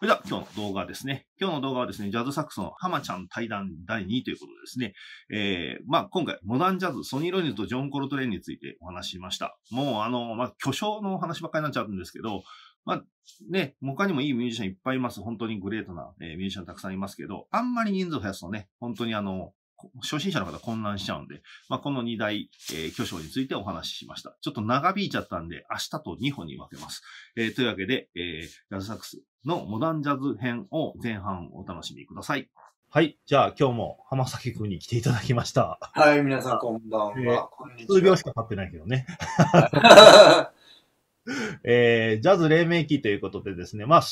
それでは今日の動画ですね。今日の動画はですね、ジャズサックスの浜ちゃん対談第2ということでですね、えー、まあ今回、モダンジャズ、ソニー・ロニーズとジョン・コルトレーンについてお話しました。もうあの、まあ巨匠のお話ばっかりになっちゃうんですけど、まあね、他にもいいミュージシャンいっぱいいます。本当にグレートな、えー、ミュージシャンたくさんいますけど、あんまり人数を増やすとね、本当にあの、初心者の方混乱しちゃうんで、まあ、この2大、えー、巨匠についてお話ししました。ちょっと長引いちゃったんで、明日と2本に分けます。えー、というわけで、えー、ジャズサックスのモダンジャズ編を前半お楽しみください。はい。じゃあ今日も浜崎くんに来ていただきました。はい、皆さんこんばんは。えー、数秒しか経ってないけどね。えー、ジャズ黎明期ということでですね、まあ、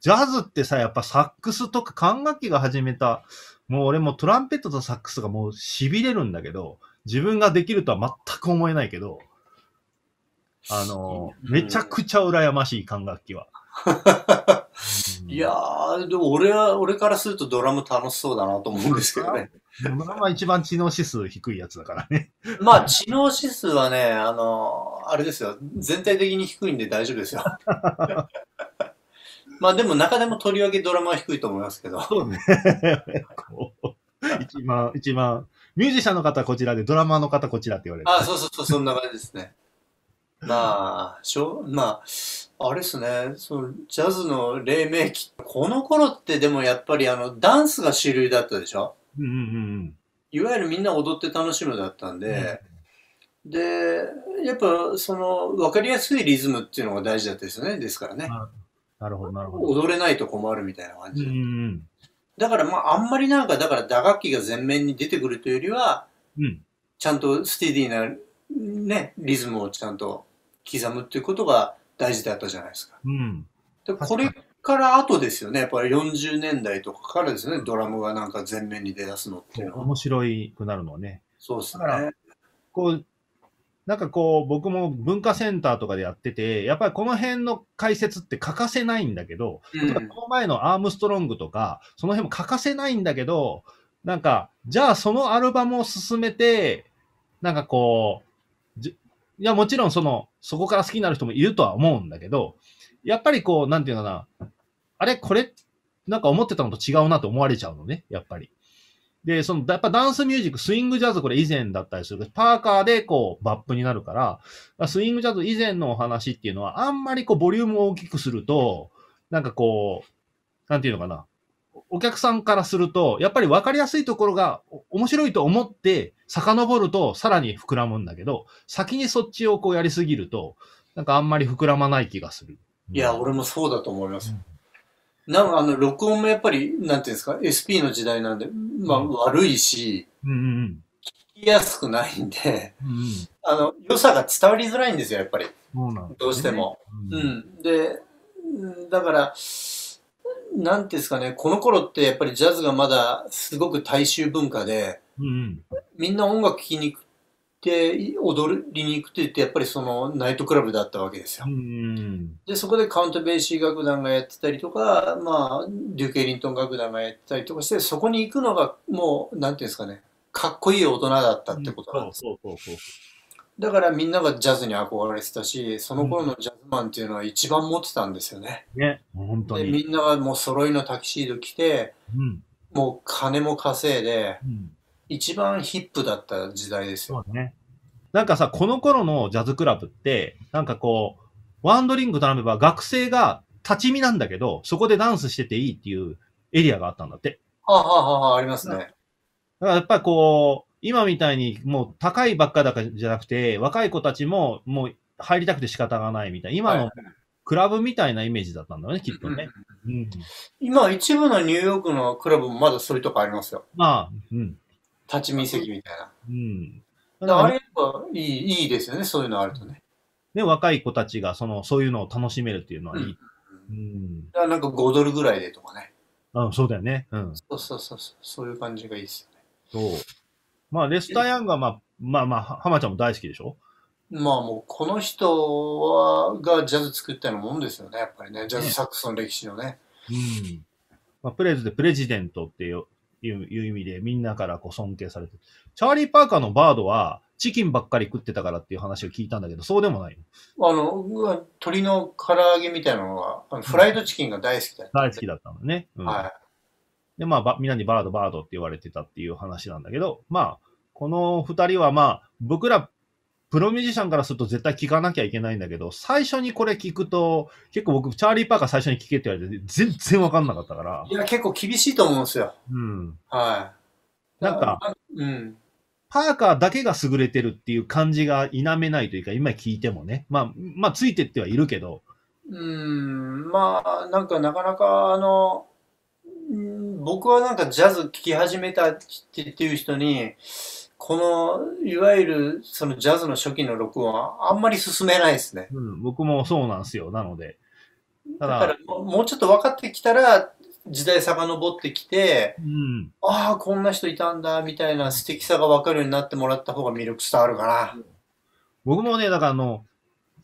ジャズってさ、やっぱサックスとか管楽器が始めた、もう俺もトランペットとサックスがもう痺れるんだけど、自分ができるとは全く思えないけど、あの、めちゃくちゃ羨ましい管楽器は。いやー、でも俺は、俺からするとドラム楽しそうだなと思うんですけどね。ドラムは一番知能指数低いやつだからね。まあ、知能指数はね、あの、あれですよ。全体的に低いんで大丈夫ですよ。まあでも中でもとりわけドラマは低いと思いますけど。そうね。一番、一番、ミュージシャンの方こちらで、ドラマーの方こちらって言われる。あ、そうそうそう、そんな感じですね。まあ、しょまあ、あれですね、そのジャズの黎明期、この頃ってでもやっぱりあの、ダンスが主流だったでしょ？うんうんうん。いわゆるみんな踊って楽しむだったんで、うん、で、やっぱその、わかりやすいリズムっていうのが大事だったですよね、ですからね。なるほど、なるほど。踊れないと困るみたいな感じで。うん、だからまあ、あんまりなんか、だから打楽器が前面に出てくるというよりは、うん、ちゃんとステディな、ね、リズムをちゃんと刻むっていうことが大事だったじゃないですか。うん、でこれから後ですよね。やっぱり40年代とかからですよね。ドラムがなんか前面に出だすのっていうのは。面白いくなるのはね。そうですね。こう、なんかこう、僕も文化センターとかでやってて、やっぱりこの辺の解説って欠かせないんだけど、うん、この前のアームストロングとか、その辺も欠かせないんだけど、なんか、じゃあそのアルバムを進めて、なんかこう、いや、もちろんその、そこから好きになる人もいるとは思うんだけど、やっぱりこう、なんていうかな、あれ？これ、なんか思ってたのと違うなと思われちゃうのね、やっぱり。で、その、やっぱダンスミュージック、スイングジャズこれ以前だったりする。パーカーでこう、バップになるから、スイングジャズ以前のお話っていうのは、あんまりこう、ボリュームを大きくすると、なんかこう、なんていうのかな。お客さんからすると、やっぱり分かりやすいところが面白いと思って遡るとさらに膨らむんだけど、先にそっちをこうやりすぎると、なんかあんまり膨らまない気がする。いや、俺もそうだと思います。うんなんかあの、録音もやっぱり、なんていうんですか、SP の時代なんで、まあ、悪いし、うんうん、聞きやすくないんで、うん、あの、良さが伝わりづらいんですよ、やっぱり。どうしても。うん、で、だから、なんていうんですかね、この頃ってやっぱりジャズがまだすごく大衆文化で、うん、みんな音楽聴きに行くで、踊りに行くって言って、やっぱりそのナイトクラブだったわけですよ。で、そこでカウントベーシー楽団がやってたりとか、まあ、デューケ・リントン楽団がやってたりとかして、そこに行くのがもう、なんていうんですかね、かっこいい大人だったってことなんです。だからみんながジャズに憧れてたし、その頃のジャズマンっていうのは一番持ってたんですよね。ね、本当に。で、みんながもう揃いのタキシード着て、うん、もう金も稼いで、うん一番ヒップだった時代ですよ。ね。なんかさ、この頃のジャズクラブって、なんかこう、ワンドリング頼めば学生が立ち見なんだけど、そこでダンスしてていいっていうエリアがあったんだって。はあ、はあはあ、ありますね。だからやっぱりこう、今みたいにもう高いばっかだかじゃなくて、若い子たちももう入りたくて仕方がないみたいな、今のクラブみたいなイメージだったんだよね、きっとね。うん、今、一部のニューヨークのクラブもまだそういうとこありますよ。まあ、うん。立ち見席みたいな。うん。あれやっぱいい、いいですよね、そういうのあるとね。ね、若い子たちが、その、そういうのを楽しめるっていうのはいい。うん。うん、なんか5ドルぐらいでとかね。あそうだよね。うん。そうそうそう、そういう感じがいいですよね。そう。まあ、レスター・ヤングは、まあ、まあまあ、浜ちゃんも大好きでしょ？まあもう、この人は、がジャズ作ったようなもんですよね、やっぱりね。ジャズサックスの歴史のね。うん。まあ、プレズでプレジデントっていういういう意味でみんなからこう尊敬されてチャーリー・パーカーのバードはチキンばっかり食ってたからっていう話を聞いたんだけど、そうでもないあの、鶏の唐揚げみたいなのが、フライドチキンが大好きだった、大好きだったのね。うん、はい。で、まあ、みんなにバード、バードって言われてたっていう話なんだけど、まあ、この二人はまあ、僕らプロミュージシャンからすると絶対聞かなきゃいけないんだけど、最初にこれ聞くと、結構僕、チャーリー・パーカー最初に聞けって言われて、全然わかんなかったから。いや、結構厳しいと思うんですよ。うん。はい。なんか、うん。パーカーだけが優れてるっていう感じが否めないというか、今聞いてもね。まあ、まあ、ついてってはいるけど。うん、まあ、なんかなかなか、あの、僕はなんかジャズ聴き始めたっていう人に、この、いわゆる、そのジャズの初期の録音はあんまり進めないですね。うん、僕もそうなんですよ。なので。だからもうちょっと分かってきたら、時代遡ってきて、うん、ああ、こんな人いたんだ、みたいな素敵さが分かるようになってもらった方が魅力伝わるかな。僕もね、だからあの、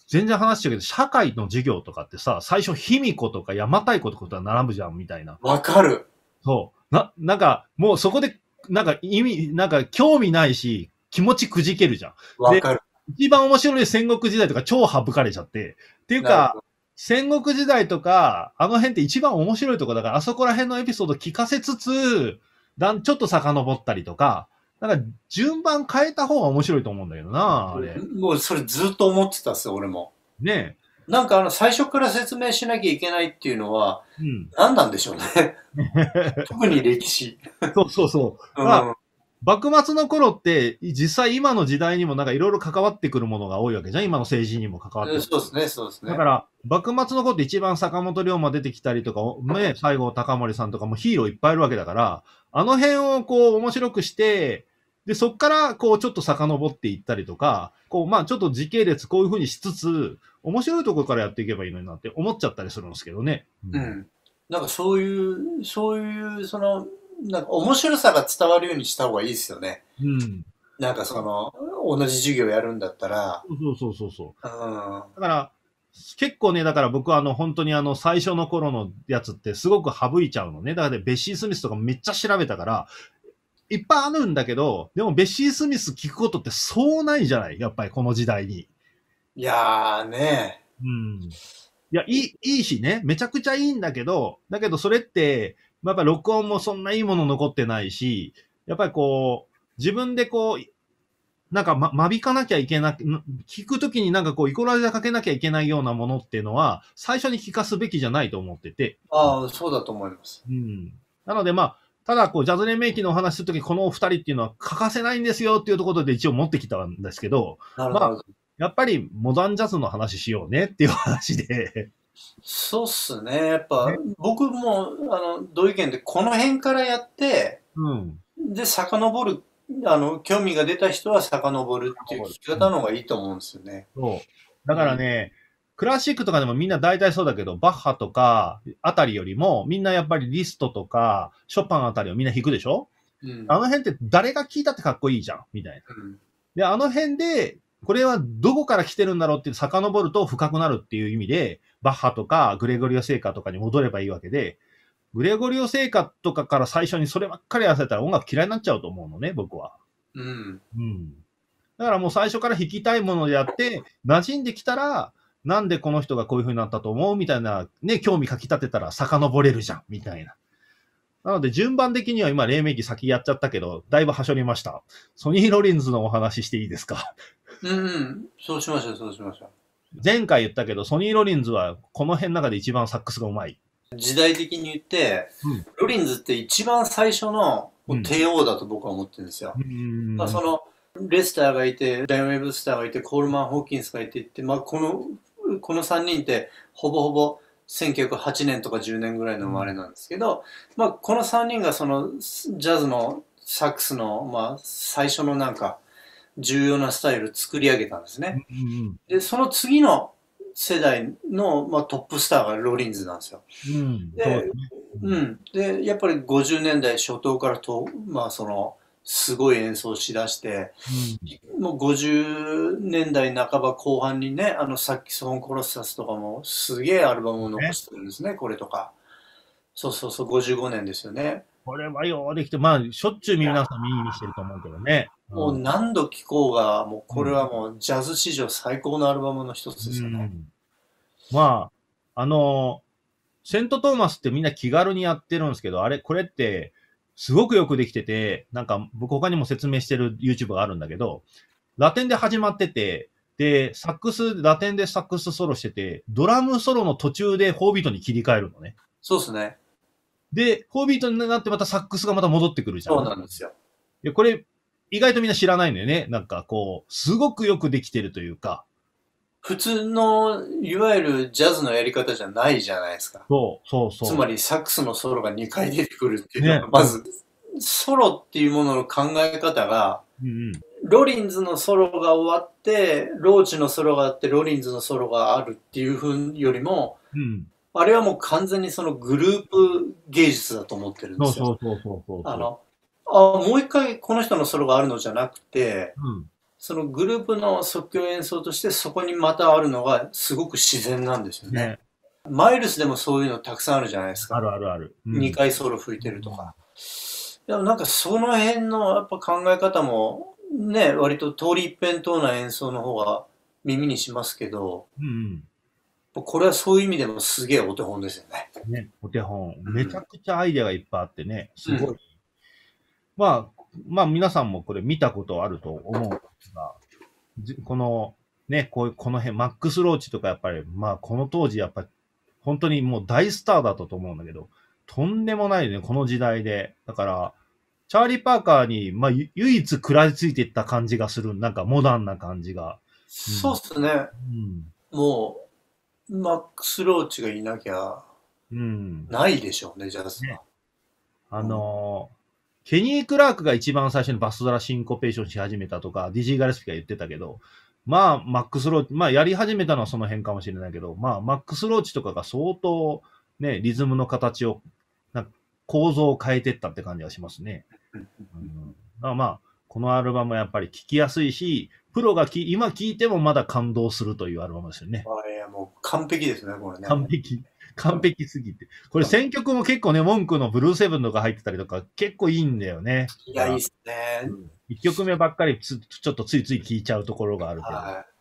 全然話してるけど、社会の授業とかってさ、最初、卑弥呼とか邪馬台国とかと並ぶじゃん、みたいな。わかる。そう。な、なんか、もうそこでなんか意味、なんか興味ないし、気持ちくじけるじゃん。わかる。一番面白い戦国時代とか超省かれちゃって。っていうか、戦国時代とか、あの辺って一番面白いとこだから、あそこら辺のエピソード聞かせつつ、だん、ちょっと遡ったりとか、なんか順番変えた方が面白いと思うんだけどな、あれ。もうそれずっと思ってたっすよ、俺も。ねえ。なんかあの、最初から説明しなきゃいけないっていうのは、うん、何なんでしょうね。特に歴史。そうそうそう。まあ、幕末の頃って、実際今の時代にもなんかいろいろ関わってくるものが多いわけじゃん今の政治にも関わってくる。そうですね、そうですね。だから、幕末の頃って一番坂本龍馬出てきたりとか、ね、西郷隆盛さんとかもヒーローいっぱいいるわけだから、あの辺をこう面白くして、で、そっからこうちょっと遡っていったりとか、こうまあちょっと時系列こういう風にしつつ、面白いところからやっていけばいいのになって思っちゃったりするんですけどね。うん。なんかそういう、そういう、その、なんか面白さが伝わるようにした方がいいですよね。うん。なんかその、同じ授業やるんだったら。そうそうそうそう。うん。だから、結構ね、だから僕はあの、本当にあの、最初の頃のやつってすごく省いちゃうのね。だから、ね、ベッシー・スミスとかめっちゃ調べたから、いっぱいあるんだけど、でもベッシー・スミス聞くことってそうないじゃない？やっぱりこの時代に。いやーね。うん。いや、いい、いいしね。めちゃくちゃいいんだけど、だけどそれって、まあ、やっぱ録音もそんないいもの残ってないし、やっぱりこう、自分でこう、なんか、ま、間引かなきゃいけなく、聞くときになんかこう、イコライザーかけなきゃいけないようなものっていうのは、最初に聞かすべきじゃないと思ってて。ああ、そうだと思います。うん。なのでまあ、ただこう、ジャズレメイキのお話するとき、このお二人っていうのは欠かせないんですよっていうところで一応持ってきたんですけど、なるほど。まあ、やっぱりモダンジャズの話しようねっていう話でそうっすね。やっぱ、僕も、あの、同意見で、この辺からやって、うん。で、遡る、あの、興味が出た人は遡るっていう聞き方の方がいいと思うんですよね。そう。だからね、クラシックとかでもみんな大体そうだけど、バッハとかあたりよりも、みんなやっぱりリストとか、ショパンあたりをみんな弾くでしょ？うん、あの辺って誰が聴いたってかっこいいじゃん、みたいな。うん、で、あの辺で、これはどこから来てるんだろうって遡ると深くなるっていう意味で、バッハとかグレゴリオ聖歌とかに戻ればいいわけで、グレゴリオ聖歌とかから最初にそればっかりやらせたら音楽嫌いになっちゃうと思うのね、僕は。うん。うん。だからもう最初から弾きたいものであって、馴染んできたら、なんでこの人がこういう風になったと思う？みたいな、ね、興味かき立てたら遡れるじゃん、みたいな。なので順番的には今、黎明期先やっちゃったけど、だいぶはしょりました。ソニー・ロリンズのお話していいですか？うんうん。そうしましょう、そうしましょう。前回言ったけど、ソニー・ロリンズはこの辺の中で一番サックスがうまい。時代的に言って、うん、ロリンズって一番最初の帝王だと僕は思ってるんですよ。うん、まあ、その、レスターがいて、ダイオン・ウェブスターがいて、コールマン・ホーキンスがいてって、まあ、この、この3人ってほぼほぼ1908年とか10年ぐらいの生まれなんですけど、まあ、この3人がそのジャズのサックスの、まあ、最初のなんか重要なスタイル作り上げたんですね。うんうん、で、その次の世代の、まあ、トップスターがロリンズなんですよ。うん、で、うん。で、やっぱり50年代初頭からと、まあその、すごい演奏しだして、うん、もう50年代半ば後半にね、あのサッキソンコロッサスとかもすげえアルバムを残してるんですね、ねこれとか。そうそうそう、55年ですよね。これはようできて、まあ、しょっちゅう皆さん耳にしてると思うけどね。もう何度聴こうが、もうこれはもうジャズ史上最高のアルバムの一つですよね。うん、まあ、あの、セントトーマスってみんな気軽にやってるんですけど、あれ、これって、すごくよくできてて、なんか僕他にも説明してる YouTube があるんだけど、ラテンで始まってて、で、サックス、ラテンでサックスソロしてて、ドラムソロの途中で4ビートに切り替えるのね。そうですね。で、4ビートになってまたサックスがまた戻ってくるじゃん。そうなんですよ。いや、これ、意外とみんな知らないんだよね。なんかこう、すごくよくできてるというか。普通の、いわゆるジャズのやり方じゃないじゃないですか。そう、そうそう。つまりサックスのソロが2回出てくるっていうのが、ね、まず、ソロっていうものの考え方が、うんうんロリンズのソロが終わって、ローチのソロがあって、ロリンズのソロがあるっていうふうよりも、うん、あれはもう完全にそのグループ芸術だと思ってるんですよ。そうそうそうあの、あ、もう一回この人のソロがあるのじゃなくて、うん、そのグループの即興演奏としてそこにまたあるのがすごく自然なんですよね。ねマイルスでもそういうのたくさんあるじゃないですか。あるあるある。うん、2回ソロ吹いてるとか。でもなんかその辺のやっぱ考え方もね、割と通り一辺倒な演奏の方が耳にしますけど、うん、これはそういう意味でもすげえお手本ですよね。ね、お手本。めちゃくちゃアイデアがいっぱいあってね、すごい。うん、まあ、まあ皆さんもこれ見たことあると思うんですが、この、ね、こういう、この辺、マックス・ローチとかやっぱり、まあこの当時やっぱり、本当にもう大スターだったと思うんだけど、とんでもないね、この時代で。だから、チャーリー・パーカーに、まあ、唯一食らいついていった感じがする。なんかモダンな感じが。うん、そうっすね。うん、もう、マックス・ローチがいなきゃ、うん、ないでしょうね、ジャズは。ね、あのー、ケニー・クラークが一番最初にバスドラシンコペーションし始めたとか、ディジー・ガレスピが言ってたけど、まあ、マックス・ローチ、まあ、やり始めたのはその辺かもしれないけど、まあ、マックス・ローチとかが相当、ね、リズムの形を、な構造を変えてったって感じがしますね。うん、まあ、このアルバムはやっぱり聴きやすいし、プロがき今聴いてもまだ感動するというアルバムですよね。あいや、もう完璧ですね、これね。完璧。完璧すぎて。これ選曲も結構ね、文句のブルーセブンとか入ってたりとか、結構いいんだよね。いや、いいっすね。一曲目ばっかりつ、ちょっとついつい聴いちゃうところがあるけど。はい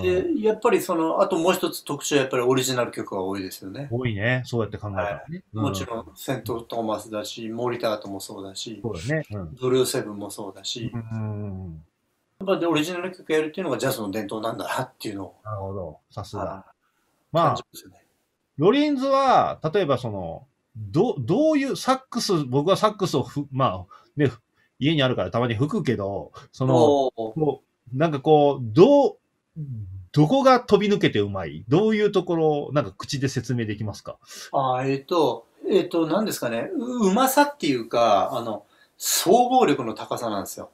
で、やっぱりその、あともう一つ特徴はやっぱりオリジナル曲が多いですよね。多いね。そうやって考えたらね。はいもちろん、セント・トーマスだし、モリタートもそうだし、そうだね。うん、ブルーセブンもそうだし、うん、やっぱオリジナル曲やるっていうのがジャズの伝統なんだなっていうのを。なるほど。さすが。まあ、ね、ロリンズは、例えばその、ど、どういうサックス、僕はサックスをふ、まあ、ね、家にあるからたまに吹くけど、その、なんかこう、どう、どこが飛び抜けてうまい？どういうところ、なんか口で説明できますか？あえっ、ー、と、えっ、ー、と、何ですかね。う、うまさっていうか、あの、総合力の高さなんですよ。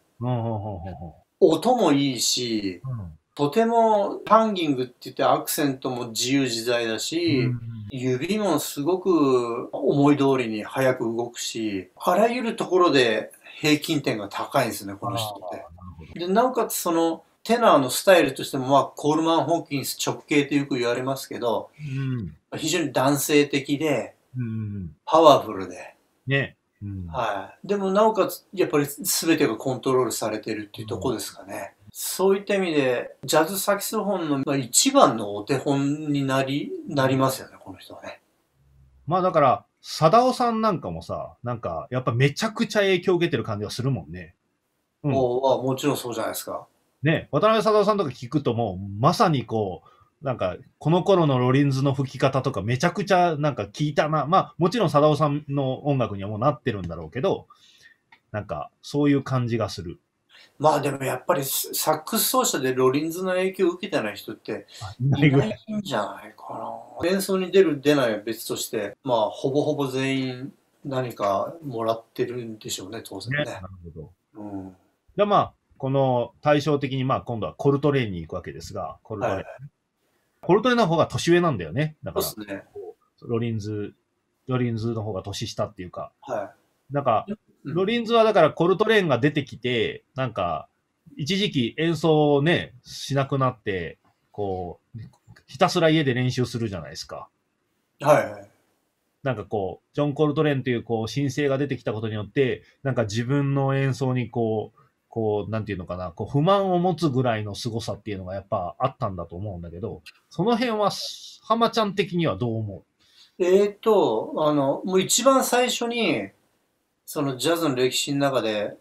音もいいし、うん、とてもハンギングって言ってアクセントも自由自在だし、うん、指もすごく思い通りに早く動くし、あらゆるところで平均点が高いんですね、この人って。で、なおかつその、テナーのスタイルとしても、まあ、コールマン・ホーキンス直系とよく言われますけど、うん、非常に男性的で、うん、パワフルで、ね、うん、はい。でも、なおかつ、やっぱり全てがコントロールされてるっていうとこですかね。そういった意味で、ジャズサキスフォンの一番のお手本になり、なりますよね、この人はね。まあだから、貞夫さんなんかもさ、なんか、やっぱめちゃくちゃ影響を受けてる感じがするもんね。うん、もうもちろんそうじゃないですか。ね、渡辺貞夫さんとか聞くともう、まさにこう、なんか、この頃のロリンズの吹き方とかめちゃくちゃなんか聞いたな。まあ、もちろん貞夫さんの音楽にはもうなってるんだろうけど、なんか、そういう感じがする。まあでもやっぱりサックス奏者でロリンズの影響を受けてない人っていないんじゃないかな。演奏に出る出ないは別として、まあほぼほぼ全員何かもらってるんでしょうね、当然ね。ねなるほど。うん。でまあ、この対照的に、まあ今度はコルトレーンに行くわけですが、コルトレーン。はい、コルトレーンの方が年上なんだよね。だから、ね、ロリンズ、ロリンズの方が年下っていうか。はい。なんか、ロリンズはだからコルトレーンが出てきて、なんか、一時期演奏をね、しなくなって、こう、ひたすら家で練習するじゃないですか。はいはい。なんかこう、ジョン・コルトレーンというこう、新星が出てきたことによって、なんか自分の演奏にこう、こう、なんていうのかな、こう、不満を持つぐらいの凄さっていうのがやっぱあったんだと思うんだけど、その辺は、浜ちゃん的にはどう思う？えっ、と、あの、もう一番最初に、そのジャズの歴史の中で、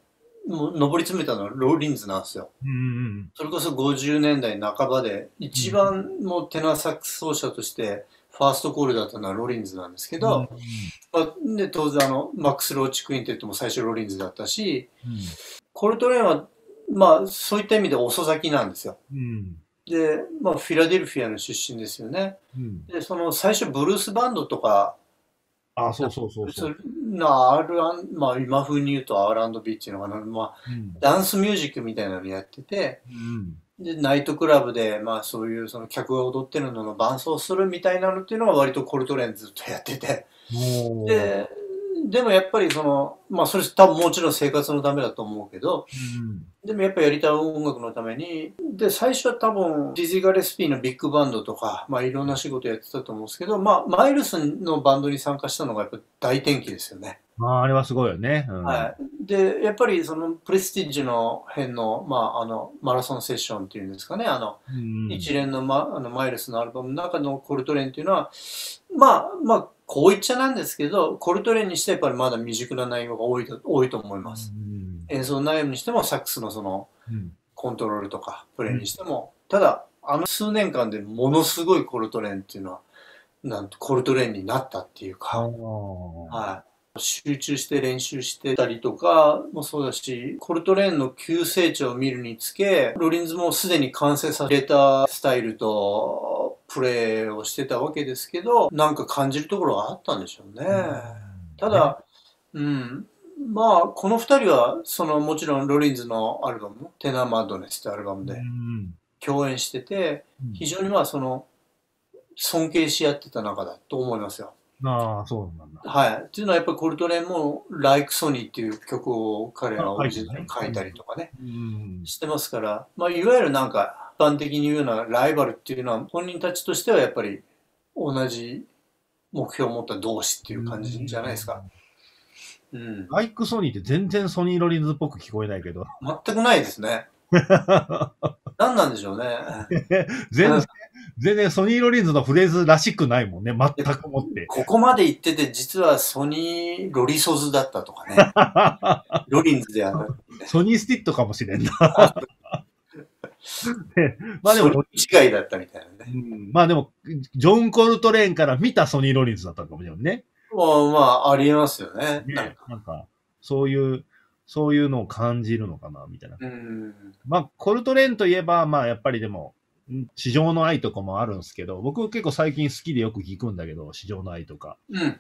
もう上り詰めたのはローリンズなんですよ。うん、それこそ50年代半ばで、一番もうテナーサックス奏者として、ファーストコールだったのはロリンズなんですけど、うんまあ、で当然あのマックス・ローチ・クイーンって言っても最初ロリンズだったし、うん、コルトレーンはまあそういった意味で遅咲きなんですよ。うん、で、まあ、フィラデルフィアの出身ですよね。でその最初ブルースバンドとかあそうそうそうそう。な R まあ今風に言うと R&B っていうのかな、まあ、うん、ダンスミュージックみたいなのやってて、うん、で、ナイトクラブで、まあそういうその客が踊ってるのの伴奏するみたいなのっていうのは割とコルトレーンずっとやってて、で、でもやっぱりその、まあそれ多分もちろん生活のためだと思うけど、うん、でもやっぱやりたい音楽のために、で、最初は多分ディズィガレスピーのビッグバンドとか、まあいろんな仕事やってたと思うんですけど、まあマイルスのバンドに参加したのがやっぱ大転機ですよね。まああれはすごいよね。うん、はい。で、やっぱりそのプレスティッジの辺の、まああの、マラソンセッションっていうんですかね、あの、うん、一連の,、ま、あのマイルスのアルバムの中のコルトレーンっていうのは、まあまあ、こう言っちゃなんですけど、コルトレーンにしてやっぱりまだ未熟な内容が多いと多いと思います。演奏内容にしても、サックスのその、コントロールとか、プレイにしても、ただ、あの数年間でものすごいコルトレーンっていうのは、なんとコルトレーンになったっていうか、はい。集中して練習してたりとかもそうだし、コルトレーンの急成長を見るにつけ、ロリンズもすでに完成されたスタイルと、プレーをしてたわけですけど、なんか感じるところがあったんでしょうね。ただ、うん、まあ、この二人は、その、もちろんロリンズのアルバム、テナーマッドネスってアルバムで共演してて、非常にまあ、その、尊敬し合ってた中だと思いますよ。ああ、そうなんだ。はい。っていうのはやっぱりコルトレンも、Like Sony っていう曲を彼がオリジナルに書いたりとかね、してますから、まあ、いわゆるなんか、般的に言うようなライバルっていうのは本人たちとしてはやっぱり同じ目標を持った同志っていう感じじゃないですか。うん。バイクソニーって全然ソニーロリンズっぽく聞こえないけど。全くないですね。何なんでしょうね。全然、全然ソニーロリンズのフレーズらしくないもんね。全くもって。ここまで言ってて、実はソニーロリソズだったとかね。ロリンズではなくて。ソニースティットかもしれんな。まあでも、違いだったみたいなね。うん、まあでも、ジョン・コルトレーンから見たソニー・ロリンズだったかもしれないね。まあまあ、ありえますよね。ねなんか、そういう、そういうのを感じるのかな、みたいな。うん、まあ、コルトレーンといえば、まあ、やっぱりでも、市場の愛とかもあるんですけど、僕結構最近好きでよく聞くんだけど、市場の愛とか。うん。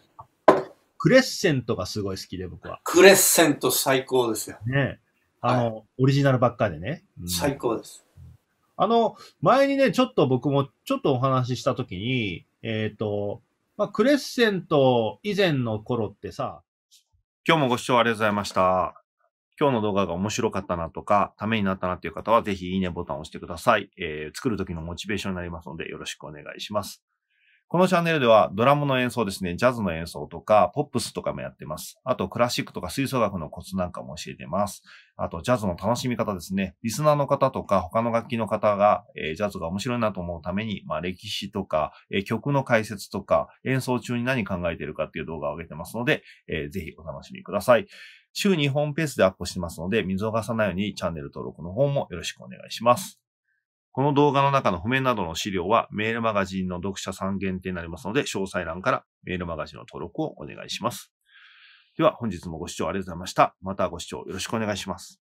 クレッセントがすごい好きで、僕は。クレッセント最高ですよ。ね。あの、はい、オリジナルばっかでね。うん、最高です。あの、前にね、ちょっと僕もちょっとお話ししたときに、えっ、ー、と、まあ、クレッセント以前の頃ってさ、今日もご視聴ありがとうございました。今日の動画が面白かったなとか、ためになったなっていう方は、ぜひいいねボタンを押してください。えー、作るときのモチベーションになりますので、よろしくお願いします。このチャンネルではドラムの演奏ですね、ジャズの演奏とか、ポップスとかもやってます。あと、クラシックとか吹奏楽のコツなんかも教えてます。あと、ジャズの楽しみ方ですね。リスナーの方とか、他の楽器の方が、えー、ジャズが面白いなと思うために、まあ、歴史とか、えー、曲の解説とか、演奏中に何考えてるかっていう動画を上げてますので、えー、ぜひお楽しみください。週2本ペースでアップしてますので、見逃さないようにチャンネル登録の方もよろしくお願いします。この動画の中の譜面などの資料はメールマガジンの読者さん限定になりますので、詳細欄からメールマガジンの登録をお願いします。では本日もご視聴ありがとうございました。またご視聴よろしくお願いします。